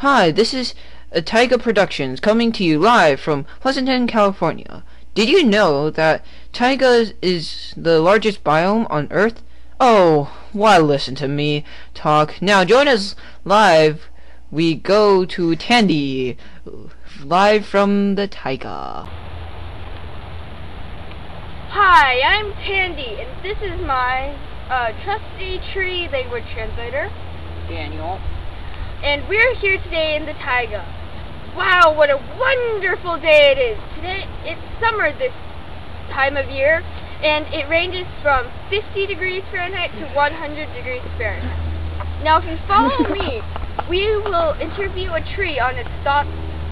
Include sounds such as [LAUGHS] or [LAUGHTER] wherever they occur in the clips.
Hi, this is uh, Taiga Productions coming to you live from Pleasanton, California. Did you know that taiga is the largest biome on Earth? Oh, why listen to me talk? Now join us live. We go to Tandy, live from the taiga. Hi, I'm Tandy, and this is my uh, trusty tree language translator, Daniel. And we're here today in the taiga. Wow, what a wonderful day it is! Today, it's summer this time of year, and it ranges from 50 degrees Fahrenheit to 100 degrees Fahrenheit. Now, if you follow [LAUGHS] me, we will interview a tree on its thoughts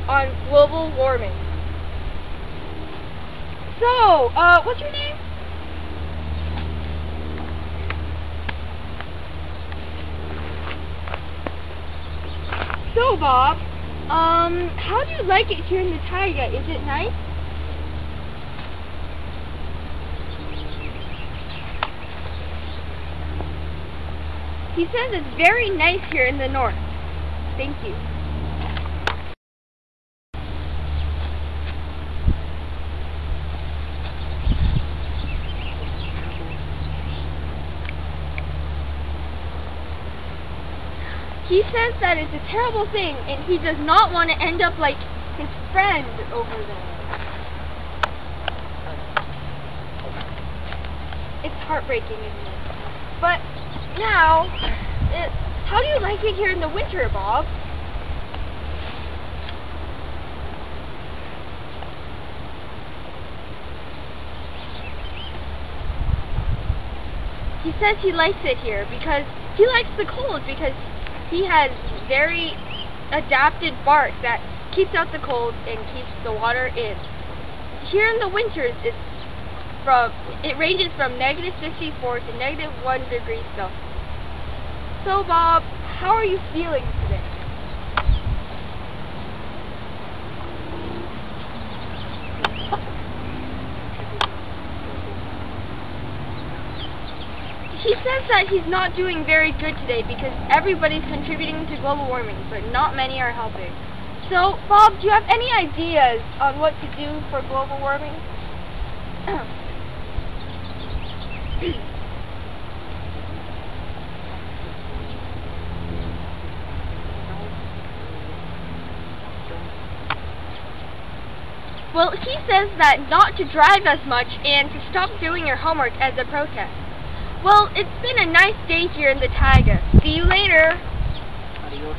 on global warming. So, uh, what's your name? So, Bob, um, how do you like it here in the taiga? Is it nice? He says it's very nice here in the north. Thank you. He says that it's a terrible thing and he does not want to end up like his friend over there. It's heartbreaking, isn't it? But now, it, how do you like it here in the winter, Bob? He says he likes it here because he likes the cold because he has very adapted bark that keeps out the cold and keeps the water in. Here in the winters, it's from it ranges from negative 54 to negative 1 degrees Celsius. So, Bob, how are you feeling today? He says that he's not doing very good today because everybody's contributing to global warming, but not many are helping. So, Bob, do you have any ideas on what to do for global warming? well, he says that not to drive as much and to stop doing your homework as a protest. Well, it's been a nice day here in the taiga. See you later. Adios,